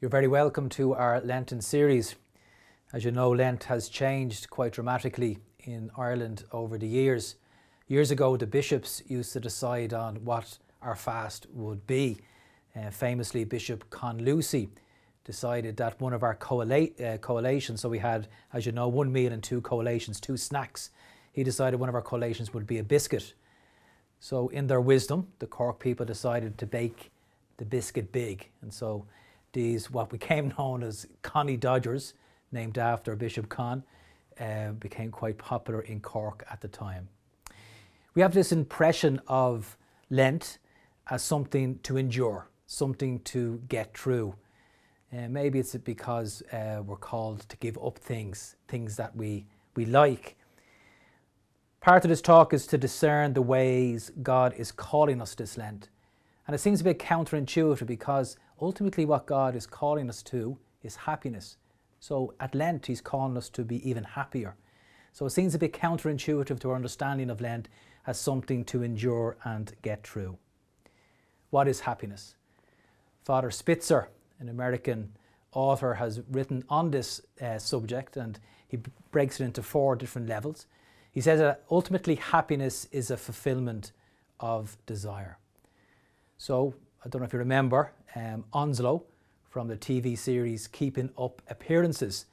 You're very welcome to our Lenten series. As you know, Lent has changed quite dramatically in Ireland over the years. Years ago, the bishops used to decide on what our fast would be. Uh, famously, Bishop Con Lucey decided that one of our uh, collations, so we had, as you know, one meal and two collations, two snacks. He decided one of our collations would be a biscuit. So, in their wisdom, the Cork people decided to bake the biscuit big. And so these, what became known as Connie Dodgers, named after Bishop Con, uh, became quite popular in Cork at the time. We have this impression of Lent as something to endure, something to get through. Uh, maybe it's because uh, we're called to give up things, things that we, we like. Part of this talk is to discern the ways God is calling us this Lent. And it seems a bit counterintuitive because ultimately what God is calling us to is happiness. So at Lent, He's calling us to be even happier. So it seems a bit counterintuitive to our understanding of Lent as something to endure and get through. What is happiness? Father Spitzer, an American author, has written on this uh, subject and he breaks it into four different levels. He says that ultimately happiness is a fulfillment of desire. So I don't know if you remember um, Onslow from the TV series Keeping Up Appearances.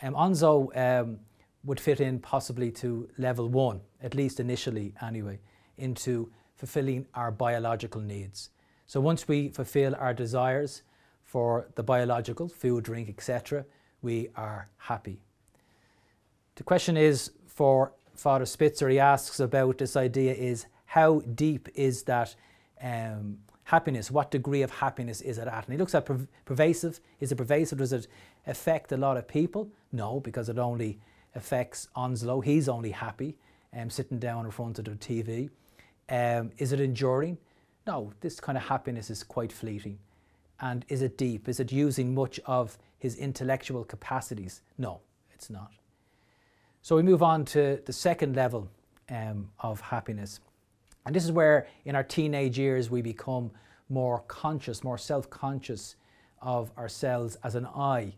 Um, Onslow um, would fit in possibly to level one, at least initially anyway, into fulfilling our biological needs. So once we fulfill our desires for the biological, food, drink, etc., we are happy. The question is for Father Spitzer, he asks about this idea is how deep is that um, happiness, what degree of happiness is it at? And he looks at pervasive. Is it pervasive? Does it affect a lot of people? No, because it only affects Onslow. He's only happy um, sitting down in front of the TV. Um, is it enduring? No, this kind of happiness is quite fleeting. And is it deep? Is it using much of his intellectual capacities? No, it's not. So we move on to the second level um, of happiness. And this is where in our teenage years we become more conscious, more self conscious of ourselves as an I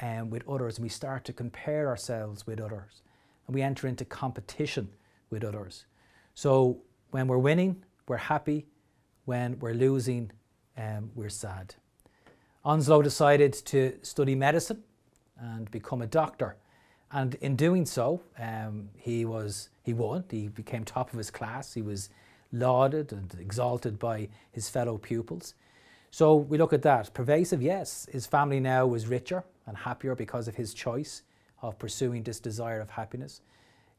um, with others. And we start to compare ourselves with others. And we enter into competition with others. So when we're winning, we're happy. When we're losing, um, we're sad. Onslow decided to study medicine and become a doctor. And in doing so, um, he was he won. He became top of his class. He was lauded and exalted by his fellow pupils. So we look at that. Pervasive, yes. His family now was richer and happier because of his choice of pursuing this desire of happiness.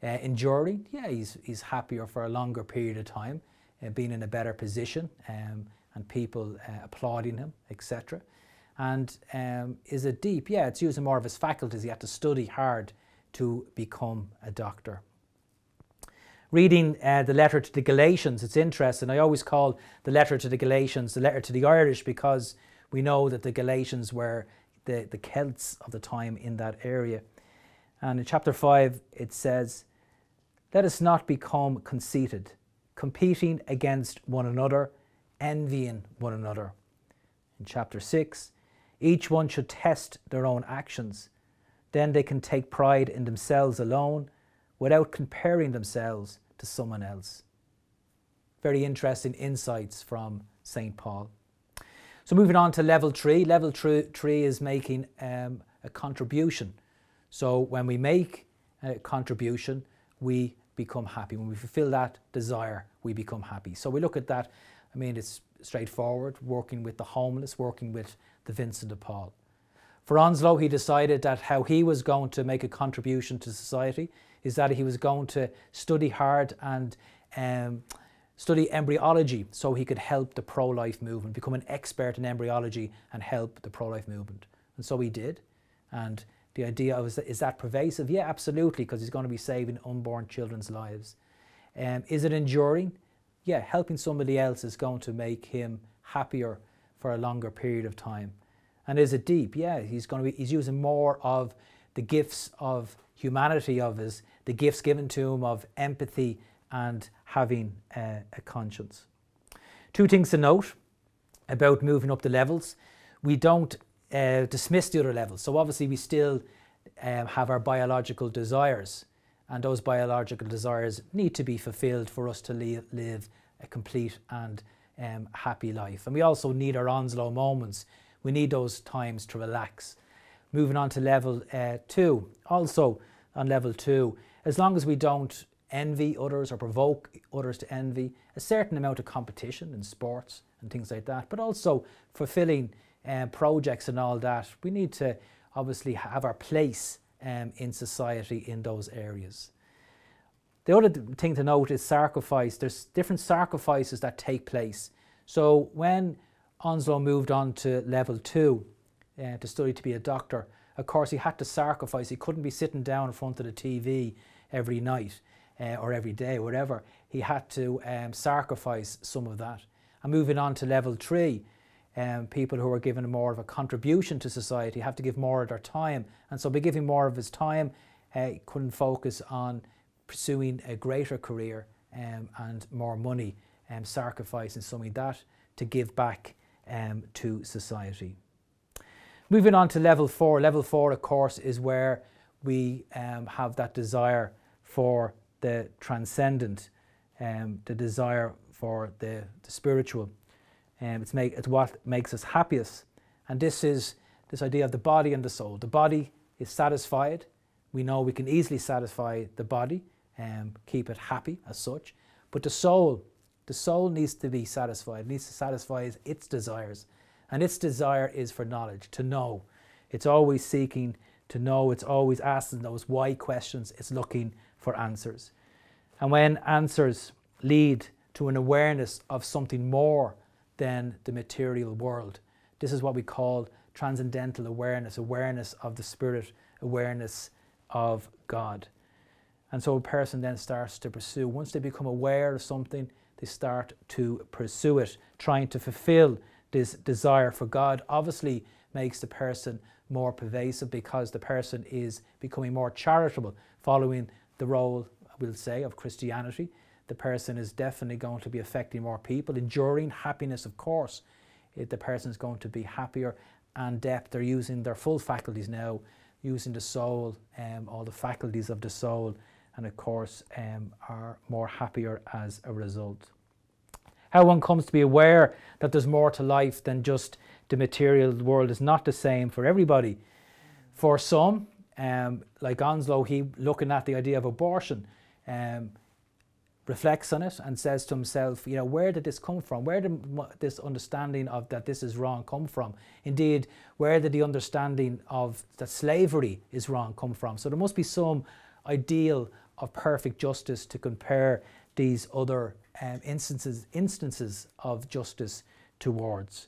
Uh, enduring, yeah, he's, he's happier for a longer period of time, uh, being in a better position um, and people uh, applauding him, etc. And um, is it deep? Yeah, it's using more of his faculties. He had to study hard to become a doctor. Reading uh, the letter to the Galatians, it's interesting. I always call the letter to the Galatians the letter to the Irish because we know that the Galatians were the, the Celts of the time in that area. And in chapter 5, it says, Let us not become conceited, competing against one another, envying one another. In chapter 6, each one should test their own actions. Then they can take pride in themselves alone without comparing themselves to someone else. Very interesting insights from St. Paul. So moving on to level three. Level three is making um, a contribution. So when we make a contribution, we become happy. When we fulfill that desire, we become happy. So we look at that. I mean, it's straightforward, working with the homeless, working with the Vincent de Paul. For Onslow, he decided that how he was going to make a contribution to society is that he was going to study hard and um, study embryology so he could help the pro-life movement, become an expert in embryology and help the pro-life movement. And so he did. And the idea of is that pervasive? Yeah, absolutely, because he's going to be saving unborn children's lives. Um, is it enduring? Yeah, helping somebody else is going to make him happier for a longer period of time. And is it deep? Yeah, he's going to be, he's using more of the gifts of humanity of his, the gifts given to him of empathy and having a conscience. Two things to note about moving up the levels. We don't uh, dismiss the other levels. So obviously we still um, have our biological desires, and those biological desires need to be fulfilled for us to live, a complete and um, happy life. And we also need our Onslow moments. We need those times to relax. Moving on to level uh, two, also on level two, as long as we don't envy others or provoke others to envy, a certain amount of competition in sports and things like that, but also fulfilling um, projects and all that, we need to obviously have our place um, in society in those areas. The other thing to note is sacrifice. There's different sacrifices that take place. So when Onslow moved on to level two uh, to study to be a doctor, of course he had to sacrifice. He couldn't be sitting down in front of the TV every night uh, or every day, whatever. He had to um, sacrifice some of that. And moving on to level three, um, people who are given more of a contribution to society have to give more of their time. And so by giving more of his time, uh, he couldn't focus on pursuing a greater career um, and more money, um, sacrificing some of that to give back um, to society. Moving on to level four. Level four, of course, is where we um, have that desire for the transcendent, um, the desire for the, the spiritual. Um, it's, make, it's what makes us happiest. And this is this idea of the body and the soul. The body is satisfied. We know we can easily satisfy the body and um, keep it happy as such. But the soul, the soul needs to be satisfied, it needs to satisfy its desires. And its desire is for knowledge, to know. It's always seeking to know, it's always asking those why questions, it's looking for answers. And when answers lead to an awareness of something more than the material world. This is what we call transcendental awareness, awareness of the Spirit, awareness of God. And so a person then starts to pursue. Once they become aware of something, start to pursue it, trying to fulfill this desire for God. Obviously, makes the person more pervasive because the person is becoming more charitable, following the role, we'll say, of Christianity the person is definitely going to be affecting more people. Enduring happiness, of course, it, the person is going to be happier and depth. They're using their full faculties now, using the soul, um, all the faculties of the soul, and of course, um, are more happier as a result. How one comes to be aware that there's more to life than just the material world is not the same for everybody. For some, um, like Onslow, he looking at the idea of abortion. Um, reflects on it and says to himself, you know, where did this come from? Where did this understanding of that this is wrong come from? Indeed, where did the understanding of that slavery is wrong come from? So there must be some ideal of perfect justice to compare these other um, instances instances of justice towards.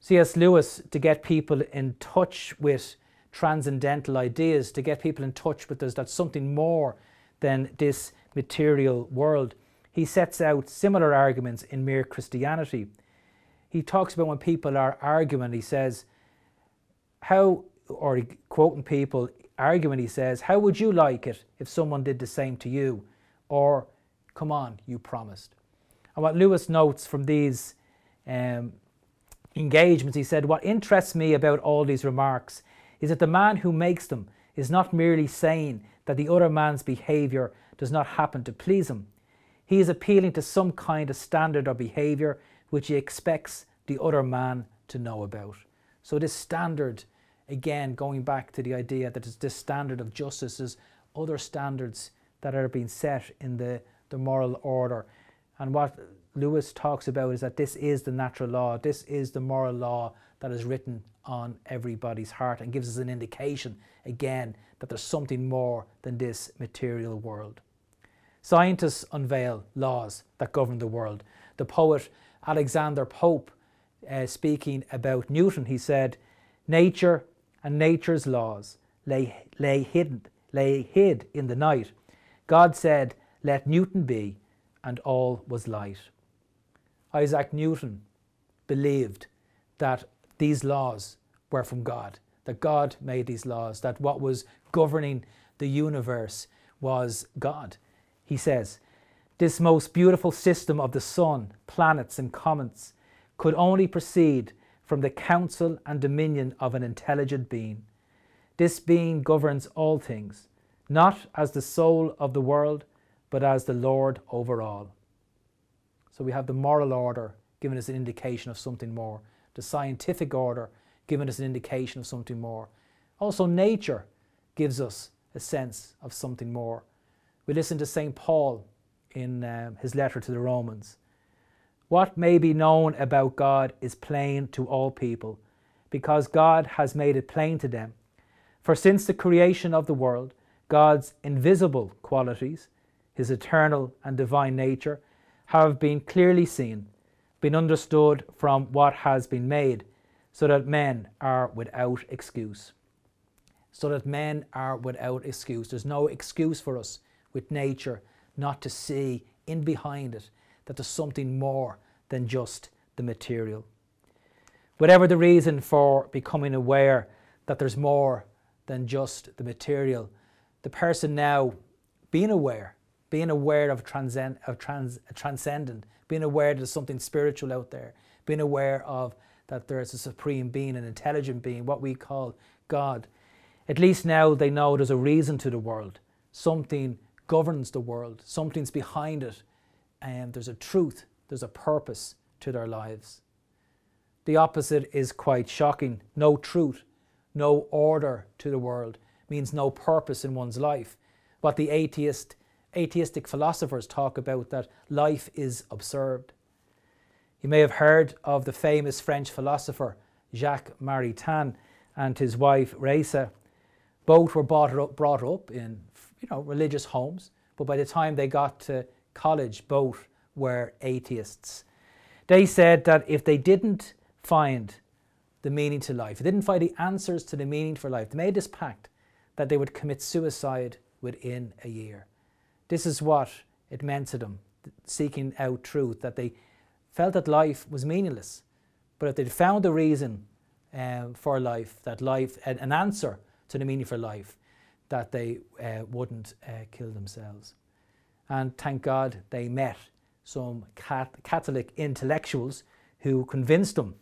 C.S. Lewis to get people in touch with transcendental ideas, to get people in touch with there's that something more than this material world. He sets out similar arguments in Mere Christianity. He talks about when people are arguing, he says, how, or quoting people arguing, he says, how would you like it if someone did the same to you? Or, come on, you promised. And what Lewis notes from these um, engagements, he said, what interests me about all these remarks is that the man who makes them is not merely saying that the other man's behaviour does not happen to please him. He is appealing to some kind of standard or behaviour which he expects the other man to know about. So, this standard, again, going back to the idea that it's this standard of justice is other standards that are being set in the, the moral order. And what Lewis talks about is that this is the natural law, this is the moral law that is written on everybody's heart and gives us an indication, again, that there's something more than this material world. Scientists unveil laws that govern the world. The poet Alexander Pope, uh, speaking about Newton, he said, Nature and nature's laws lay, lay, hidden, lay hid in the night. God said, Let Newton be, and all was light. Isaac Newton believed that these laws were from God, that God made these laws, that what was governing the universe was God. He says, This most beautiful system of the sun, planets, and comets could only proceed from the counsel and dominion of an intelligent being. This being governs all things, not as the soul of the world, but as the Lord over all. So we have the moral order giving us an indication of something more, the scientific order giving us an indication of something more. Also, nature gives us a sense of something more. We listen to St. Paul in um, his letter to the Romans. What may be known about God is plain to all people, because God has made it plain to them. For since the creation of the world, God's invisible qualities, his eternal and divine nature, have been clearly seen, been understood from what has been made, so that men are without excuse. So that men are without excuse. There's no excuse for us with nature not to see in behind it that there's something more than just the material. Whatever the reason for becoming aware that there's more than just the material, the person now being aware, being aware of, transcend, of trans, transcendent, being aware that there's something spiritual out there, being aware of that there's a supreme being, an intelligent being, what we call God. At least now they know there's a reason to the world. Something governs the world, something's behind it, and there's a truth, there's a purpose to their lives. The opposite is quite shocking. No truth, no order to the world means no purpose in one's life. What the atheist, atheistic philosophers talk about that life is absurd. You may have heard of the famous French philosopher Jacques Maritain and his wife Raïssa. Both were brought up, brought up in you know, religious homes, but by the time they got to college, both were atheists. They said that if they didn't find the meaning to life, if they didn't find the answers to the meaning for life, they made this pact that they would commit suicide within a year. This is what it meant to them, seeking out truth, that they felt that life was meaningless. But if they'd found a reason um, for life, that life, an answer to the meaning for life, that they uh, wouldn't uh, kill themselves. And thank God they met some Catholic intellectuals who convinced them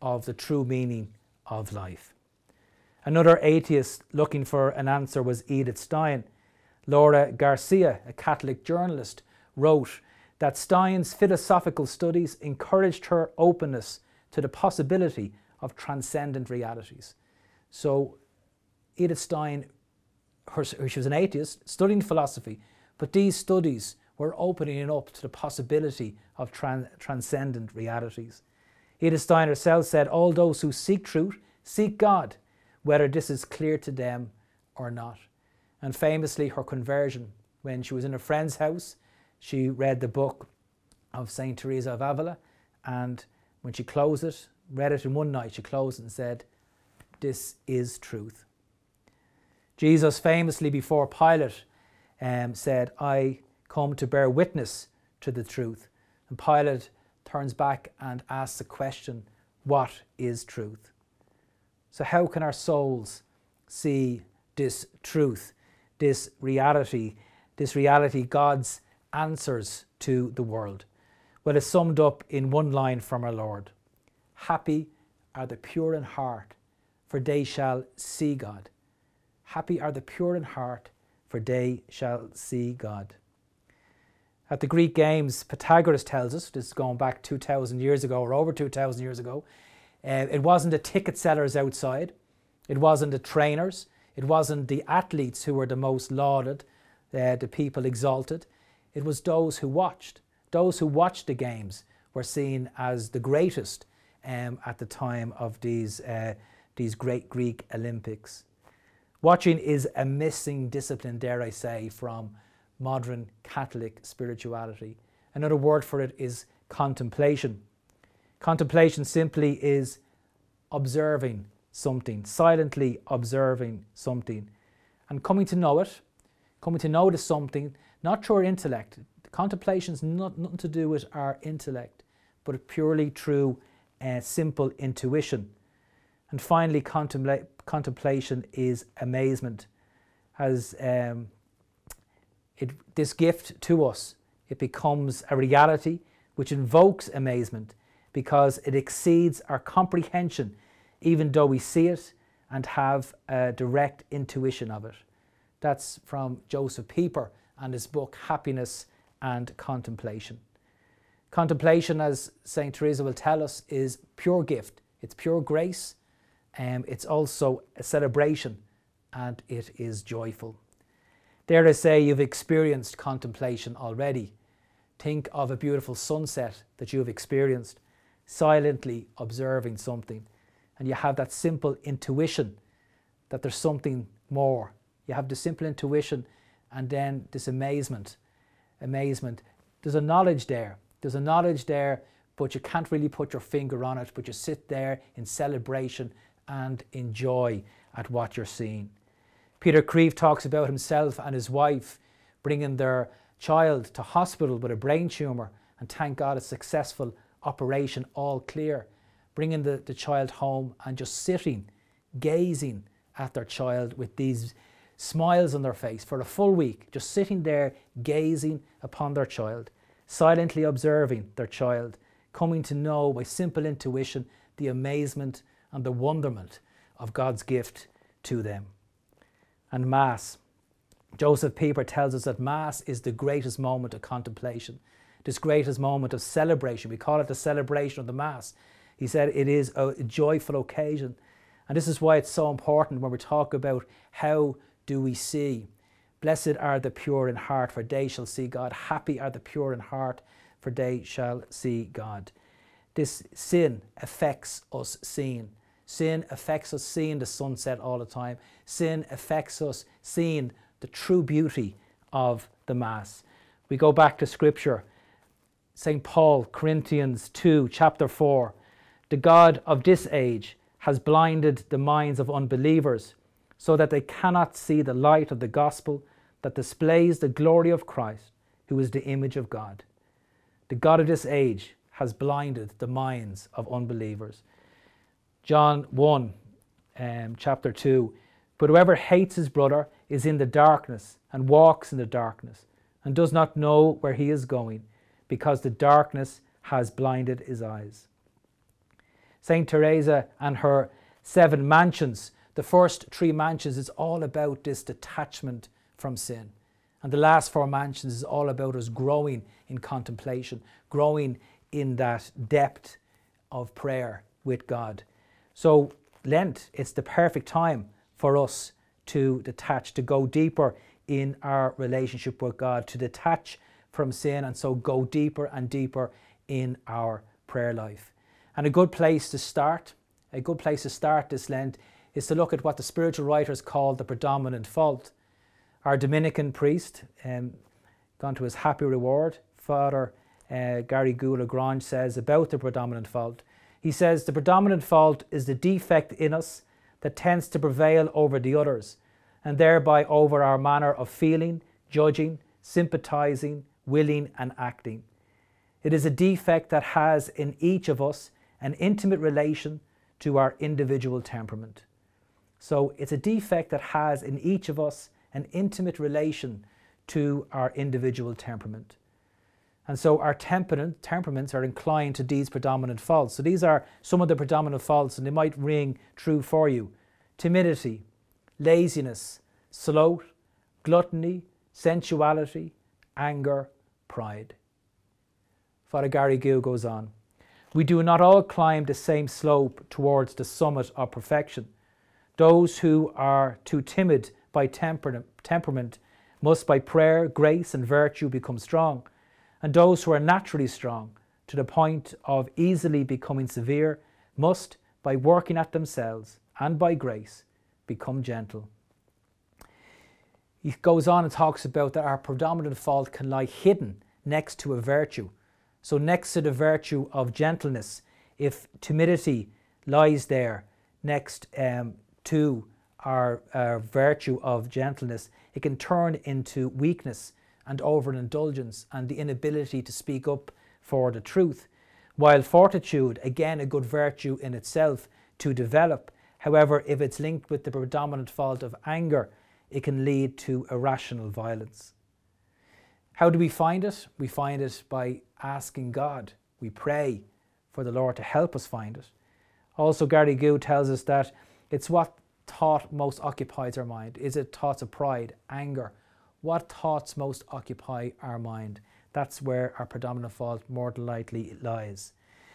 of the true meaning of life. Another atheist looking for an answer was Edith Stein. Laura Garcia, a Catholic journalist, wrote that Stein's philosophical studies encouraged her openness to the possibility of transcendent realities. So Edith Stein her, she was an atheist, studying philosophy, but these studies were opening up to the possibility of tran transcendent realities. Edith Stein herself said, All those who seek truth seek God, whether this is clear to them or not. And famously, her conversion, when she was in a friend's house, she read the book of St. Teresa of Avila, and when she closed it, read it in one night, she closed it and said, This is truth. Jesus famously before Pilate um, said, I come to bear witness to the truth. And Pilate turns back and asks the question, What is truth? So, how can our souls see this truth, this reality, this reality, God's answers to the world? Well, it's summed up in one line from our Lord Happy are the pure in heart, for they shall see God. Happy are the pure in heart, for they shall see God. At the Greek Games, Pythagoras tells us, this is going back 2,000 years ago or over 2,000 years ago, uh, it wasn't the ticket sellers outside, it wasn't the trainers, it wasn't the athletes who were the most lauded, uh, the people exalted. It was those who watched. Those who watched the games were seen as the greatest um, at the time of these, uh, these great Greek Olympics. Watching is a missing discipline, dare I say, from modern Catholic spirituality. Another word for it is contemplation. Contemplation simply is observing something, silently observing something, and coming to know it, coming to notice something, not through our intellect. Contemplation is not, nothing to do with our intellect, but purely through uh, simple intuition. And finally, contempla contemplation is amazement. As um, it, this gift to us, it becomes a reality which invokes amazement, because it exceeds our comprehension, even though we see it and have a direct intuition of it. That's from Joseph Pieper and his book Happiness and Contemplation. Contemplation, as St. Teresa will tell us, is pure gift. It's pure grace. Um, it's also a celebration and it is joyful. Dare I say you've experienced contemplation already. Think of a beautiful sunset that you have experienced, silently observing something, and you have that simple intuition that there's something more. You have the simple intuition and then this amazement. Amazement. There's a knowledge there. There's a knowledge there, but you can't really put your finger on it, but you sit there in celebration and enjoy at what you're seeing. Peter Kreeft talks about himself and his wife bringing their child to hospital with a brain tumour and thank God a successful operation, all clear. Bringing the, the child home and just sitting, gazing at their child with these smiles on their face for a full week, just sitting there gazing upon their child, silently observing their child, coming to know by simple intuition the amazement and the wonderment of God's gift to them. And Mass. Joseph Pieper tells us that Mass is the greatest moment of contemplation, this greatest moment of celebration. We call it the celebration of the Mass. He said it is a joyful occasion. And this is why it's so important when we talk about how do we see. Blessed are the pure in heart, for they shall see God. Happy are the pure in heart, for they shall see God. This sin affects us seeing. Sin affects us seeing the sunset all the time. Sin affects us seeing the true beauty of the Mass. We go back to Scripture. St. Paul, Corinthians 2, chapter 4. The God of this age has blinded the minds of unbelievers so that they cannot see the light of the gospel that displays the glory of Christ, who is the image of God. The God of this age has blinded the minds of unbelievers. John 1, um, chapter 2. But whoever hates his brother is in the darkness and walks in the darkness and does not know where he is going because the darkness has blinded his eyes. St. Teresa and her seven mansions the first three mansions is all about this detachment from sin. And the last four mansions is all about us growing in contemplation, growing in that depth of prayer with God. So, Lent, it's the perfect time for us to detach, to go deeper in our relationship with God, to detach from sin, and so go deeper and deeper in our prayer life. And a good place to start, a good place to start this Lent is to look at what the spiritual writers call the predominant fault. Our Dominican priest, um, gone to his happy reward, Father uh, Garrigou Lagrange says about the predominant fault. He says the predominant fault is the defect in us that tends to prevail over the others, and thereby over our manner of feeling, judging, sympathizing, willing, and acting. It is a defect that has in each of us an intimate relation to our individual temperament. So it's a defect that has in each of us an intimate relation to our individual temperament. And so our temperament, temperaments are inclined to these predominant faults. So these are some of the predominant faults, and they might ring true for you timidity, laziness, sloth, gluttony, sensuality, anger, pride. Father Garrigou goes on. We do not all climb the same slope towards the summit of perfection. Those who are too timid by temperament must by prayer, grace, and virtue become strong. And those who are naturally strong, to the point of easily becoming severe, must, by working at themselves and by grace, become gentle. He goes on and talks about that our predominant fault can lie hidden next to a virtue. So, next to the virtue of gentleness, if timidity lies there next um, to our, our virtue of gentleness, it can turn into weakness and overindulgence and the inability to speak up for the truth. While fortitude, again, a good virtue in itself to develop. However, if it's linked with the predominant fault of anger, it can lead to irrational violence. How do we find it? We find it by asking God. We pray for the Lord to help us find it. Also, Garrigou tells us that it's what thought most occupies our mind. Is it thoughts of pride, anger? What thoughts most occupy our mind? That's where our predominant fault more than likely lies.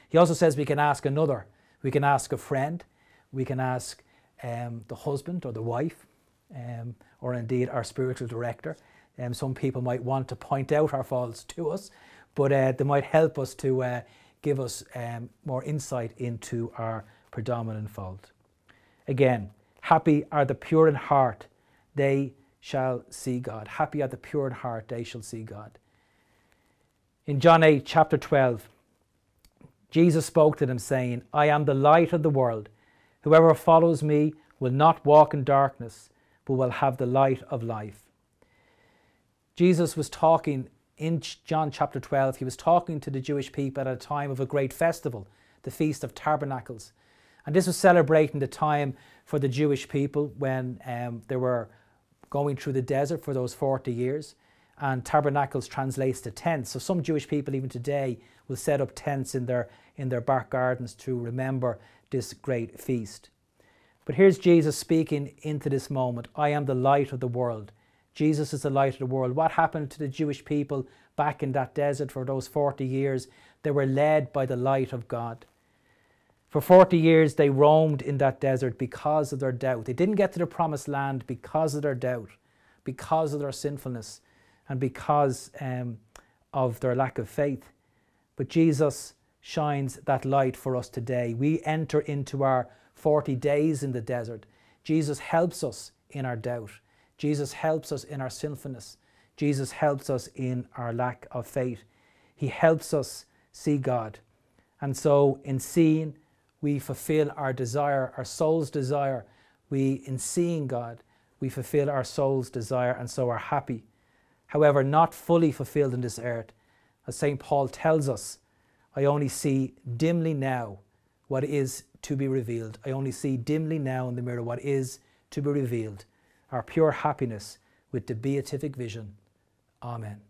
He also says we can ask another. We can ask a friend. We can ask um, the husband or the wife, um, or indeed our spiritual director. Um, some people might want to point out our faults to us, but uh, they might help us to uh, give us um, more insight into our predominant fault. Again, happy are the pure in heart, they shall see God. Happy are the pure in heart, they shall see God. In John 8, chapter 12, Jesus spoke to them, saying, I am the light of the world. Whoever follows me will not walk in darkness, but will have the light of life. Jesus was talking in John chapter 12, he was talking to the Jewish people at a time of a great festival, the Feast of Tabernacles. And this was celebrating the time for the Jewish people when um, they were going through the desert for those 40 years. And tabernacles translates to tents. So some Jewish people, even today, will set up tents in their, in their back gardens to remember this great feast. But here's Jesus speaking into this moment I am the light of the world. Jesus is the light of the world. What happened to the Jewish people back in that desert for those 40 years? They were led by the light of God. For 40 years, they roamed in that desert because of their doubt. They didn't get to the promised land because of their doubt, because of their sinfulness, and because um, of their lack of faith. But Jesus shines that light for us today. We enter into our 40 days in the desert. Jesus helps us in our doubt. Jesus helps us in our sinfulness. Jesus helps us in our lack of faith. He helps us see God. And so, in seeing, we fulfill our desire, our soul's desire. We, in seeing God, we fulfill our soul's desire and so are happy. However, not fully fulfilled in this earth. As St. Paul tells us, I only see dimly now what is to be revealed. I only see dimly now in the mirror what is to be revealed our pure happiness with the beatific vision. Amen.